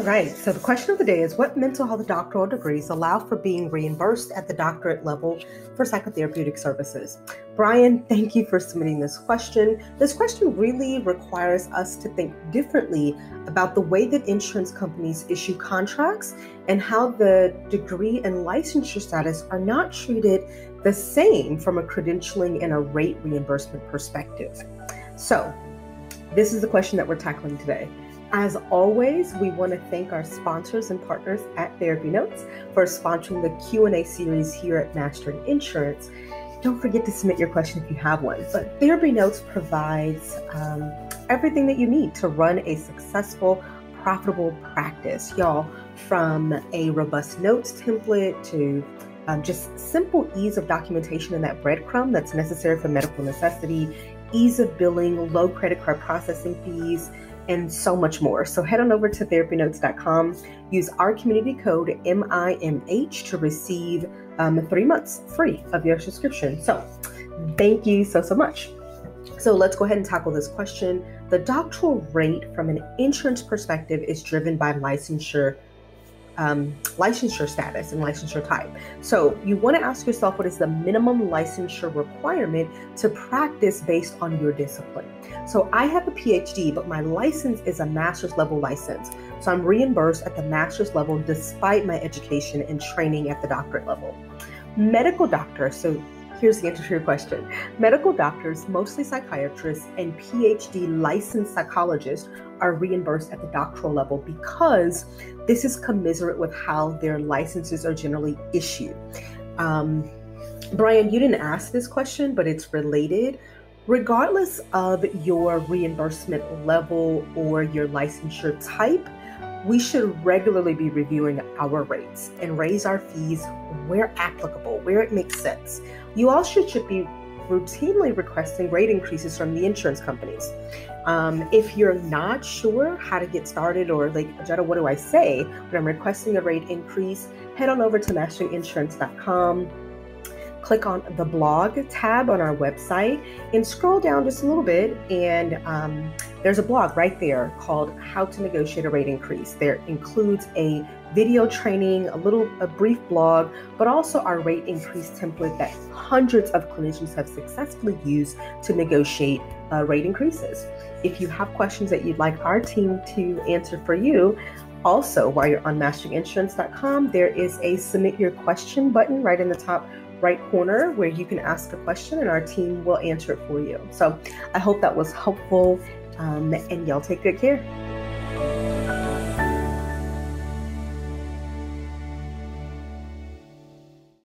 All right, so the question of the day is What mental health doctoral degrees allow for being reimbursed at the doctorate level for psychotherapeutic services? Brian, thank you for submitting this question. This question really requires us to think differently about the way that insurance companies issue contracts and how the degree and licensure status are not treated the same from a credentialing and a rate reimbursement perspective. So, this is the question that we're tackling today. As always, we want to thank our sponsors and partners at Therapy Notes for sponsoring the Q&A series here at Mastering Insurance. Don't forget to submit your question if you have one. But Therapy Notes provides um, everything that you need to run a successful, profitable practice. Y'all, from a robust notes template to um, just simple ease of documentation in that breadcrumb that's necessary for medical necessity, ease of billing, low credit card processing fees, and so much more. So head on over to therapynotes.com, use our community code MIMH to receive um, three months free of your subscription. So thank you so, so much. So let's go ahead and tackle this question. The doctoral rate from an insurance perspective is driven by licensure um, licensure status and licensure type. So you want to ask yourself what is the minimum licensure requirement to practice based on your discipline. So I have a PhD, but my license is a master's level license. So I'm reimbursed at the master's level despite my education and training at the doctorate level. Medical doctor, so Here's the answer to your question. Medical doctors, mostly psychiatrists, and PhD licensed psychologists are reimbursed at the doctoral level because this is commiserate with how their licenses are generally issued. Um, Brian, you didn't ask this question, but it's related. Regardless of your reimbursement level or your licensure type, we should regularly be reviewing our rates and raise our fees where applicable, where it makes sense. You also should be routinely requesting rate increases from the insurance companies. Um, if you're not sure how to get started or like, Ajita, what do I say? But I'm requesting a rate increase, head on over to masteringinsurance.com click on the blog tab on our website and scroll down just a little bit and um, there's a blog right there called how to negotiate a rate increase. There includes a video training a little a brief blog but also our rate increase template that hundreds of clinicians have successfully used to negotiate uh, rate increases. If you have questions that you'd like our team to answer for you also, while you're on masteringinsurance.com, there is a submit your question button right in the top right corner where you can ask a question and our team will answer it for you. So I hope that was helpful um, and y'all take good care.